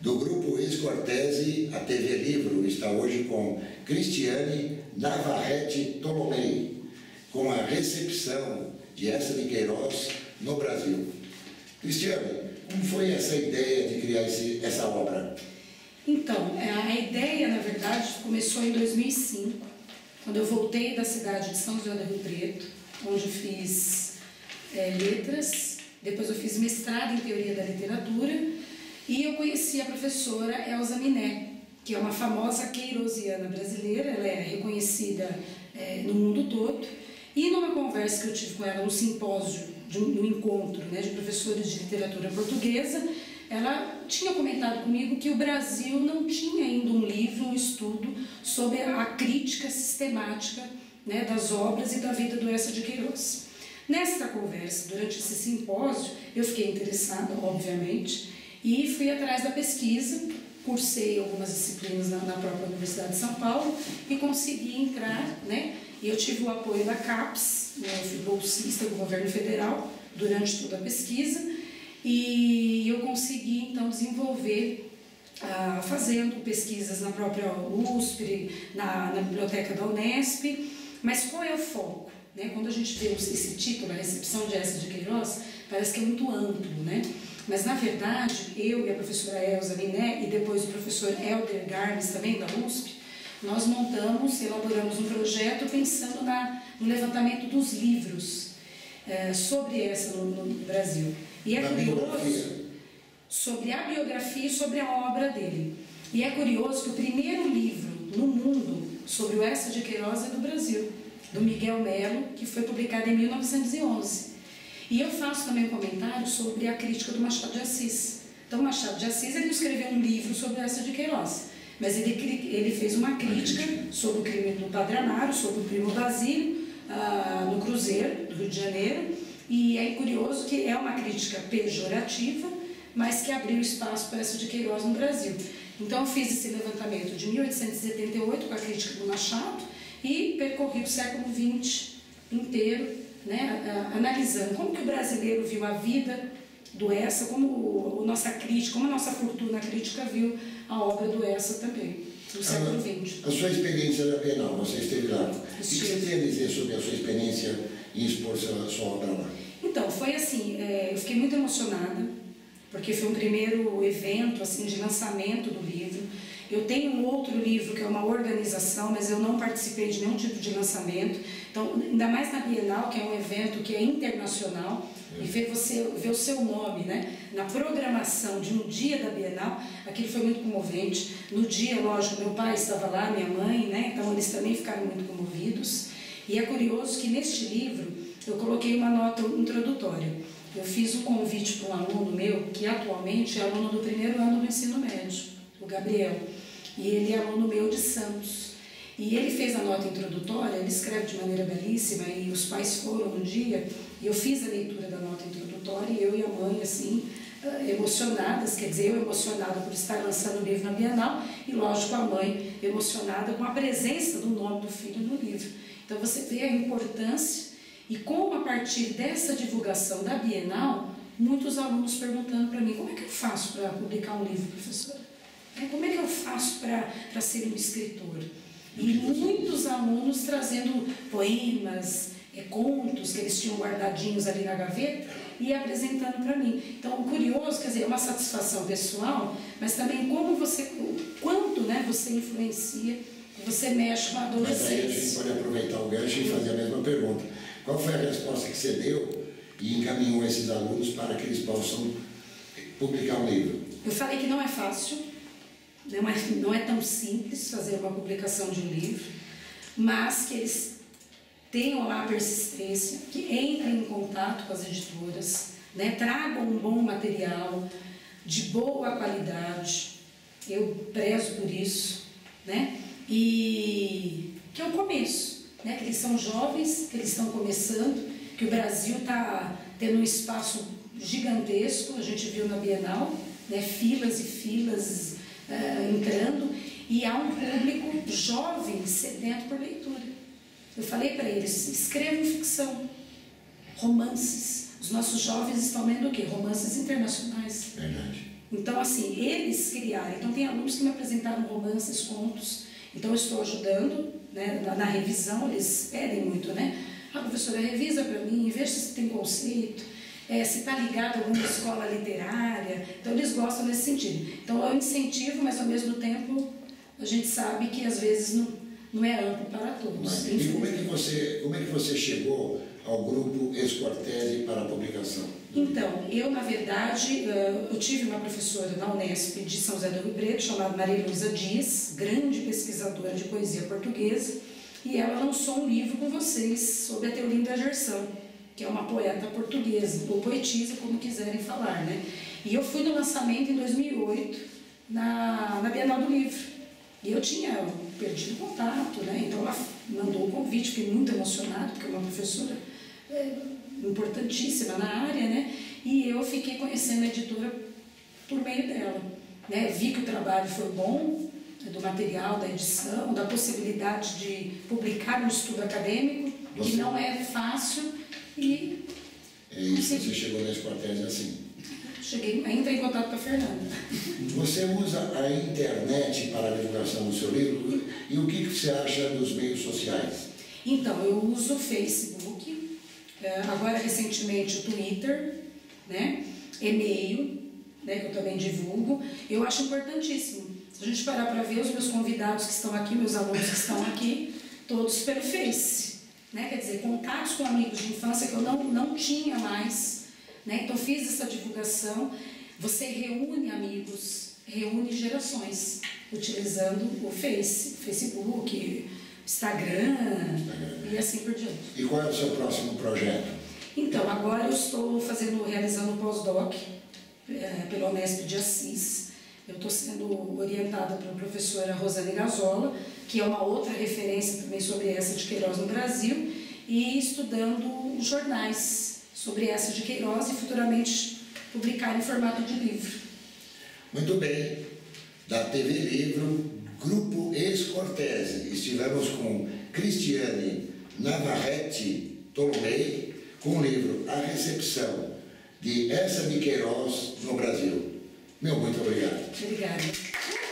Do grupo Luiz Cortese, a TV Livro está hoje com Cristiane Navarrete Tolomei, com a recepção de essa de Queiroz no Brasil. Cristiane, como foi essa ideia de criar esse, essa obra? Então, é, a ideia, na verdade, começou em 2005, quando eu voltei da cidade de São José do Rio Preto, onde eu fiz é, letras, depois eu fiz mestrado em teoria da literatura e eu conheci a professora Elza Miné, que é uma famosa queirosiana brasileira, ela é reconhecida é, no mundo todo. E numa conversa que eu tive com ela, num simpósio, de um, encontro né, de professores de literatura portuguesa, ela tinha comentado comigo que o Brasil não tinha ainda um livro, um estudo sobre a crítica sistemática né, das obras e da vida do Essa de Queiroz. Nesta conversa, durante esse simpósio, eu fiquei interessada, obviamente, e fui atrás da pesquisa, cursei algumas disciplinas na, na própria Universidade de São Paulo e consegui entrar, né? E eu tive o apoio da CAPES, né? eu fui bolsista do governo federal durante toda a pesquisa e eu consegui então desenvolver ah, fazendo pesquisas na própria USP, na, na, biblioteca da Unesp, mas qual é o foco? Né? Quando a gente vê esse título, a recepção de Essa de Queiroz, parece que é muito amplo, né? Mas, na verdade, eu e a professora Elza Liné e depois o professor Helder Garmes, também da USP, nós montamos, elaboramos um projeto pensando na, no levantamento dos livros é, sobre essa no, no, Brasil. E é curioso sobre a biografia e sobre a obra dele. E é curioso que o primeiro livro no mundo sobre o Essa de Queiroz é do Brasil, do Miguel Melo, que foi publicado em 1911. E eu faço também um comentário sobre a crítica do Machado de Assis. Então, Machado de Assis ele escreveu um livro sobre essa de Queiroz, mas ele, ele fez uma crítica sobre o crime do Padre Amaro, sobre o primo Basílio, ah, no Cruzeiro, do Rio de Janeiro, e é curioso que é uma crítica pejorativa, mas que abriu espaço para essa de Queiroz no Brasil. Então, eu fiz esse levantamento de 1878 com a crítica do Machado e percorri o século XX inteiro né, analisando como que o brasileiro viu a vida do Essa, como o, o nossa crítica, como a nossa fortuna crítica viu a obra do Essa também, do século XX. A sua experiência na Bienal, você esteve lá. O que você tem a dizer sobre a sua experiência em expor sua, sua obra lá? Então, foi assim, é, eu fiquei muito emocionada, porque foi um primeiro evento assim de lançamento do livro. Eu tenho um outro livro que é uma organização, mas eu não participei de nenhum tipo de lançamento. Então, ainda mais na Bienal, que é um evento que é internacional, e ver você ver o seu nome, né, na programação de um dia da Bienal, aquilo foi muito comovente. No dia, lógico, meu pai estava lá, minha mãe, né, então eles também ficaram muito comovidos. E é curioso que neste livro eu coloquei uma nota introdutória. Eu fiz um convite para um aluno meu, que atualmente é aluno do primeiro ano do ensino médio, o Gabriel. E ele é aluno meu de Santos. E ele fez a nota introdutória, ele escreve de maneira belíssima, e os pais foram um dia, e eu fiz a leitura da nota introdutória, e eu e a mãe, assim, emocionadas, quer dizer, eu emocionada por estar lançando o livro na Bienal, e lógico a mãe emocionada com a presença do nome do filho no livro. Então você vê a importância e como a partir dessa divulgação da Bienal, muitos alunos perguntando para mim, como é que eu faço para publicar um livro, professora? Como é que eu faço para ser um escritor? E muitos alunos trazendo poemas, é, contos que eles tinham guardadinhos ali na gaveta e apresentando para mim. Então, curioso, quer dizer, é uma satisfação pessoal, mas também como você, quanto né, você influencia, você mexe com a Mas aí a gente adolescência. pode aproveitar o gancho e fazer a mesma pergunta. Qual foi a resposta que você deu e encaminhou esses alunos para que eles possam publicar um livro? Eu falei que não é fácil, não é, não é tão simples fazer uma publicação de um livro, mas que eles tenham lá a persistência, que entrem em contato com as editoras, né, tragam um bom material de boa qualidade, eu prezo por isso, né, e que é o começo, né, que eles são jovens, que eles estão começando, que o Brasil está tendo um espaço gigantesco, a gente viu na Bienal, né, filas e filas eh, entrando, e há um público jovem sedento por leitura. Eu falei para eles, escrevam romances. Os nossos jovens estão lendo o quê? Romances internacionais. Verdade. Então, assim, eles criaram. Então, tem alunos que me apresentaram romances, contos. Então, eu estou ajudando né, na, na revisão, eles pedem muito, né? A professora revisa para mim, veja se tem conceito, é, se está ligado a alguma escola literária. Então, eles gostam nesse sentido. Então, é um incentivo, mas ao mesmo tempo a gente sabe que às vezes não, não é amplo para todos. Mas, e como é, que você, como é que você chegou ao grupo Escortese para a publicação? Então, eu, na verdade, eh, eu tive uma professora na Unesp de São José do Rio Preto, chamada Maria Luísa Dias, grande pesquisadora de poesia portuguesa, e ela lançou um livro com vocês sobre a Teolinda Gerson, que é uma poeta portuguesa, ou poetisa, como quiserem falar, né? E eu fui no lançamento em 2008, na, na Bienal do Livro. E eu tinha perdido o contato, né? Então ela mandou o convite, fiquei muito emocionada, porque é uma professora é, importantíssima na área, né? E eu fiquei conhecendo a editora por meio dela. Né? Vi que o trabalho foi bom, né, do material, da edição, da possibilidade de publicar um estudo acadêmico, você... que não é fácil, e... É isso, você chegou na Escortese assim. Cheguei, entrei em contato com a Fernanda. Você usa a internet para a divulgação do seu livro? E o que você acha dos meios sociais? Então, eu uso o Facebook, é, agora recentemente o Twitter, né? e-mail, né, que eu também divulgo. Eu acho importantíssimo. Se a gente parar para ver os meus convidados que estão aqui, meus alunos que estão aqui, todos pelo Face. Né? Quer dizer, contatos com amigos de infância que eu não, não tinha mais. Né? Então fiz essa divulgação. Você reúne amigos, reúne gerações, utilizando o Face, Facebook, Instagram e assim por diante. E qual é o seu próximo projeto? Então, agora eu estou fazendo, realizando um pós-doc é, pela Unesp de Assis. Eu estou sendo orientada pela professora Rosane Gazola, que é uma outra referência também sobre essa de Queiroz no Brasil, e estudando jornais sobre essa de Queiroz e futuramente publicar em formato de livro. Muito bem. Da TV Livro, Grupo Ex-Cortese. Estivemos com Cristiane Navarrete Tolomei com o livro A Recepção de Essa de Queiroz no Brasil. Meu muito obrigado. Obrigada.